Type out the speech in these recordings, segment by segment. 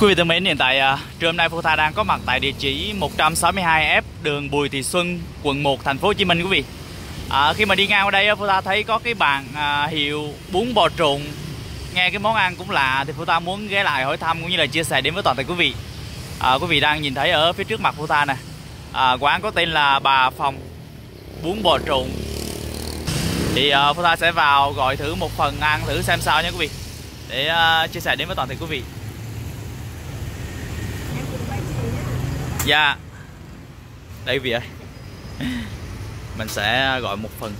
Quý vị thân mến, hiện tại à, trưa hôm nay Phú Tha đang có mặt tại địa chỉ 162F đường Bùi Thị Xuân, quận 1, thành phố Hồ Chí Minh quý vị. À, khi mà đi ngang qua đây à, Phú Tha thấy có cái bàn à, hiệu bún bò trộn. Nghe cái món ăn cũng lạ thì Phú Tha muốn ghé lại hỏi thăm cũng như là chia sẻ đến với toàn thể quý vị. À, quý vị đang nhìn thấy ở phía trước mặt Phú Tha nè. À, quán có tên là Bà Phòng bún bò trộn. Thì à, Phú Tha sẽ vào gọi thử một phần ăn thử xem sao nha quý vị. Để à, chia sẻ đến với toàn thể quý vị. Dạ Đây vị ơi Mình sẽ gọi một phần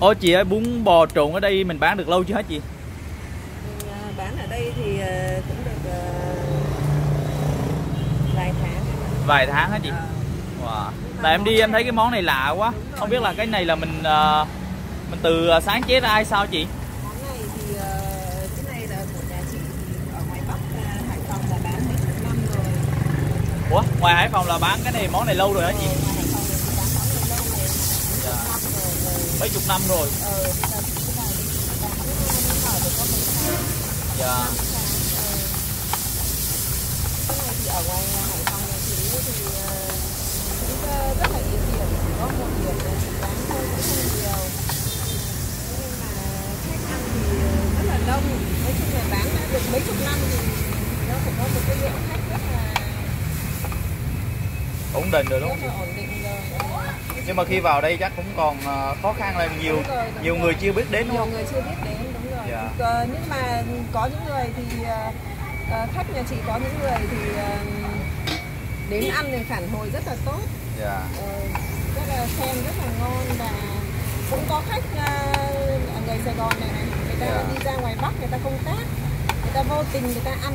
Ô chị ơi bún bò trộn ở đây mình bán được lâu chưa hả chị? À, bán ở đây thì à, cũng được à, vài tháng Vài tháng hả chị? Ờ. Wow. Tại em đi em thấy cái món này lạ quá Không biết là cái này là mình mình từ sáng chế ra hay sao chị? Món này thì à, cái này là của nhà chị thì ở ngoài Bắc à, Hải Phòng là bán mấy chục năm rồi Ủa ngoài Hải Phòng là bán cái này món này lâu rồi hả chị? Ờ, ngoài Hải Phòng thì bán món này lâu rồi Dạ. năm rồi rồi Mấy chục năm rồi ờ bây giờ thì cái này thì bán mới mở được có mấy tháng Dạ năm tháng ờ. cái này thì ở ngoài Hải Phòng nhà chị ấy thì à, cũng à, rất là ít điểm chỉ có một điểm là chị bán thôi cũng không nhiều nhưng mà khách ăn thì rất là đông nói chung là bán đã được mấy chục năm thì nó phải có một cái lượng khách rất là Ổn định rồi đúng không chị? Nhưng mà khi vào đây chắc cũng còn ờ, khó khăn là nhiều Đúng rồi, đúng nhiều rồi. người chưa biết đến nhiều không? người chưa biết đến đúng rồi Dạ. Ờ, nhưng mà có những người thì ờ, khách nhà chị có những người thì đến ăn thì phản hồi rất là tốt Dạ. Ờ, rất là khen rất là ngon và cũng có khách ở người Sài Gòn này này người ta Dạ. đi ra ngoài Bắc người ta công tác người ta vô tình người ta ăn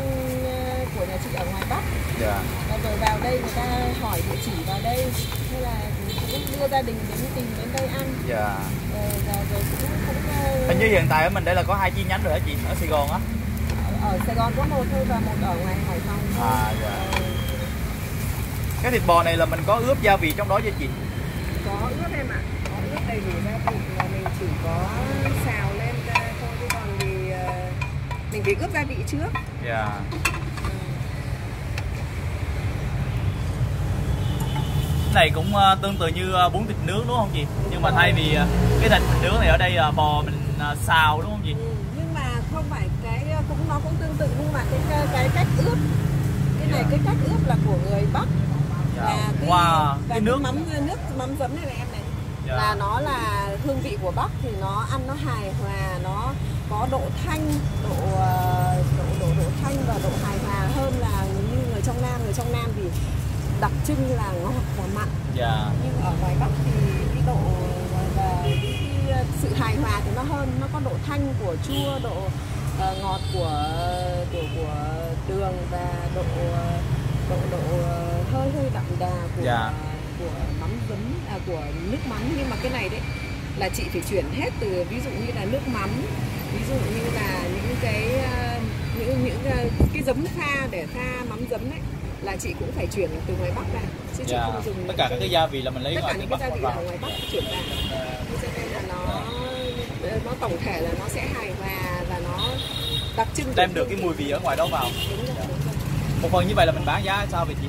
của nhà chị ở ngoài Bắc Dạ. và rồi vào đây người ta hỏi địa chỉ vào đây hay là cũng đưa gia đình đến tìm đến đây ăn Dạ. rồi, và rồi cũng cũng ờ, Hình như hiện tại ở mình đây là có hai chi nhánh rồi hả chị? Ở Sài Gòn á. ở, ở Sài Gòn có một thôi và một ở ngoài Hải Phòng thôi À, dạ. Ờ, Cái thịt bò này là mình có ướp gia vị trong đó cho chị. có ướp em ạ có ướp đầy đủ gia vị và mình chỉ có xào lên thôi chứ còn thì ờ, mình phải ướp gia vị trước Dạ. Cái này cũng ờ, tương tự như ờ, bún thịt nướng đúng không chị? Nhưng mà thay vì ờ, cái thịt mình nướng thì ở đây là bò mình xào đúng không chị? Ừ, nhưng mà không phải cái cũng nó cũng tương tự nhưng mà cái cái cách ướp cái này Dạ. cái cách ướp là của người Bắc và cái, Wow, và cái nước mắm nước mắm giấm này này em này Dạ. là nó là hương vị của Bắc thì nó ăn nó hài hòa nó có độ thanh độ độ độ độ thanh và độ hài hòa hơn là như người trong Nam người trong Nam thì đặc trưng là ngọt và mặn Dạ. nhưng ở ngoài Bắc thì cái độ và, và cái, sự hài hòa thì nó hơn nó có độ thanh của chua độ ờ, ngọt của của của đường và độ độ độ ờ, hơi hơi đậm đà của Dạ. của mắm giấm à, của nước mắm nhưng mà cái này đấy là chị phải chuyển hết từ ví dụ như là nước mắm ví dụ như là những cái ờ, những những ờ, cái giấm pha để pha mắm giấm đấy là chị cũng phải chuyển từ ngoài Bắc ra chứ chị Dạ. không dùng Tất cả các cái gia vị là mình lấy tất ngoài cả những cái gia vị vào. ở ngoài Bắc chuyển vào Thế cho nên là nó nó tổng thể là nó sẽ hài hòa và nó đặc trưng Đem được cái mùi vị ở ngoài đó vào. đúng rồi, đúng rồi. Một phần như vậy là mình bán giá sao vậy chị?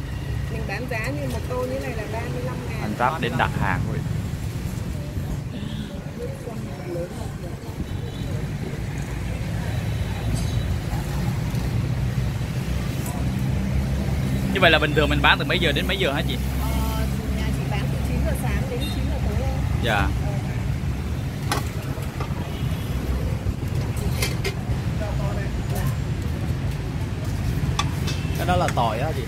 mình bán giá như một tô như này là 35 ngàn Anh Pháp đến đặt hàng rồi. Như vậy là bình thường mình bán từ mấy giờ đến mấy giờ hả chị? ờ, nhà chị bán từ 9 giờ sáng đến 9 giờ tối thôi Dạ. Cái đó là tỏi á chị?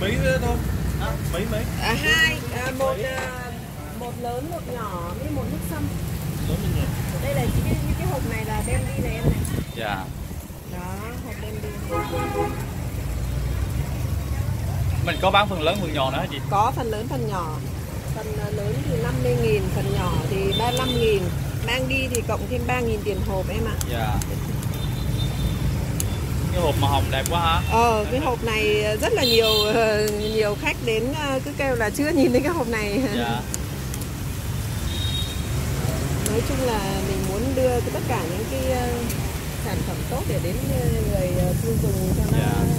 Mấy thôi? Mấy mấy? à, hai à, một à, một lớn một nhỏ với một nước sâm đây là những cái, cái hộp này là đem đi này em này Dạ. đó hộp đem đi Mình có bán phần lớn phần nhỏ nữa hả chị? có phần lớn phần nhỏ phần à, lớn thì 50 nghìn phần nhỏ thì 35 nghìn mang đi thì cộng thêm 3 nghìn tiền hộp em ạ Dạ. cái hộp màu hồng đẹp quá hả ờ cái hộp này rất là nhiều ờ, nhiều khách đến ờ, cứ kêu là chưa nhìn thấy cái hộp này dạ nói chung là mình muốn đưa tất cả những cái ờ, sản phẩm tốt để đến ờ, người ờ, tiêu dùng cho nó yeah.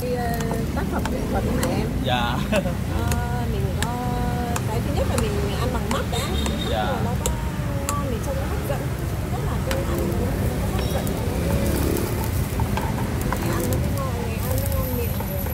cái ờ, tác phẩm nghệ thuật của hải em. Dạ. Ờ, mình có cái thứ nhất là mình ăn bằng mắt đã. Dạ. Nó có ngon thì trông nó hấp dẫn rất là cái ăn nó nó hấp dẫn Ngày ăn nó mới ngon ngày ăn nó ngon miệng được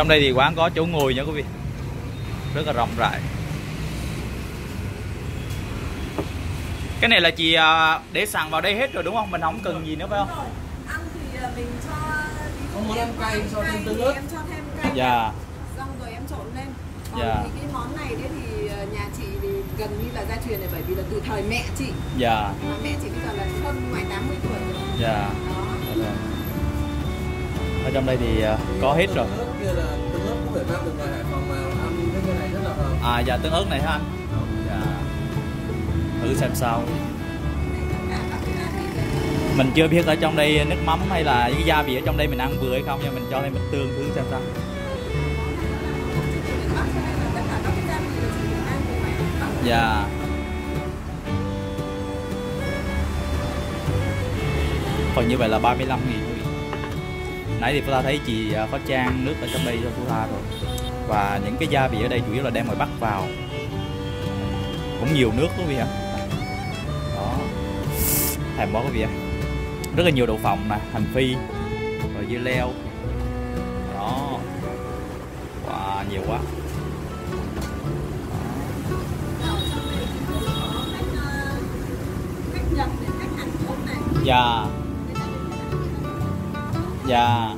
trong đây thì quán có chỗ ngồi nha quý vị. Rất là rộng rãi. Cái này là chị à, để sẵn vào đây hết rồi đúng không? Mình không cần gì nữa phải không? Ăn thì ờ, mình cho Có món ăn cay, cho thêm tương ớt. em cho thêm cay. Dạ. Xong rồi em trộn lên. Còn Dạ. thì cái món này đấy thì ờ, nhà chị thì gần như là gia truyền này bởi vì là từ thời mẹ chị. Dạ. Mà mẹ chị bây giờ là hơn ngoài 80 tuổi rồi. Dạ. Đó ở trong đây thì à, có hết rồi. À dạ tương ớt này hả anh? Dạ. Thử xem sao. Mình chưa biết ở trong đây nước mắm hay là cái gia vị ở trong đây mình ăn vừa hay không nhưng mình cho thêm bịch tương thử xem sao. Dạ. Còn như vậy là 35 nghìn nãy thì Phương ta thấy chị à, có trang nước ở trong đây cho Phương ta rồi. Và những cái gia vị ở đây chủ yếu là đem ngoài Bắc vào. Cũng nhiều nước quý vị ạ. Đó. Thèm quá quý vị ạ. Rất là nhiều đậu phộng nè hành phi rồi dưa leo. Đó. Wow, nhiều quá. Dạ dạ.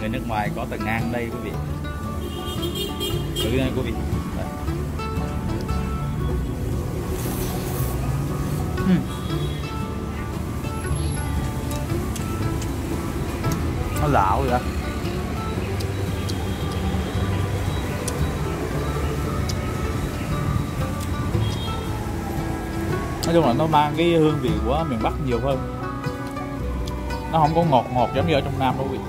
Người nước ngoài có tầng ngang đây, quý vị. Thử đây quý vị. Đây. Uhm. Dạ. Ừ. nó lạo vậy? Nói chung là nó mang cái hương vị của miền Bắc nhiều hơn nó không có ngọt ngọt giống như ở trong Nam đâu quý vị.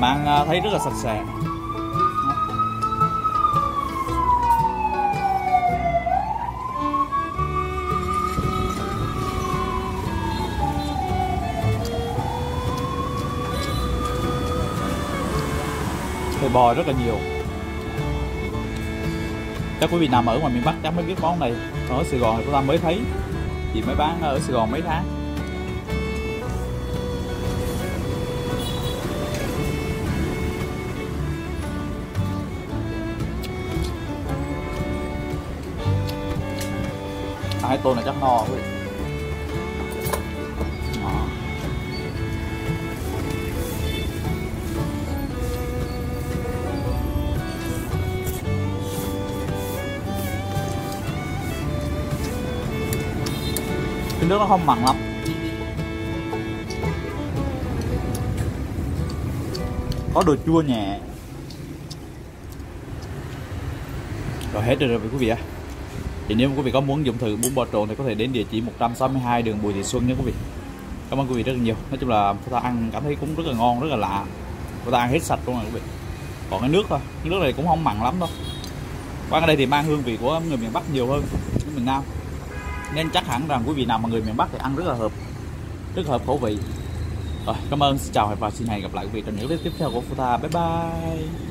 Mang à, thấy rất là sạch sẽ. Thịt bò rất là nhiều. Các quý vị nào ở ngoài miền Bắc chắc mới biết món này. Ở Sài Gòn thì chúng ta mới thấy chị mới bán ở Sài Gòn mấy tháng? Hai tô này chắc no quý vị nước nó không mặn lắm. Có đồ chua nhẹ. Rồi hết rồi, rồi quý vị ạ. Thì nếu quý vị có muốn dùng thử bún bò trộn thì có thể đến địa chỉ 162 đường Bùi Thị Xuân nhé quý vị. Cảm ơn quý vị rất là nhiều. Nói chung là chúng ta ăn cảm thấy cũng rất là ngon rất là lạ. Chúng ta ăn hết sạch luôn rồi quý vị. Còn cái nước thôi. Cái nước này cũng không mặn lắm đâu. Qua ở đây thì mang hương vị của người miền Bắc nhiều hơn miền Nam nên chắc hẳn rằng quý vị nào mà người miền Bắc thì ăn rất là hợp, rất là hợp khẩu vị. Rồi, cảm ơn, xin chào và xin hẹn gặp lại quý vị trong những clip tiếp theo của Futa. Bye bye.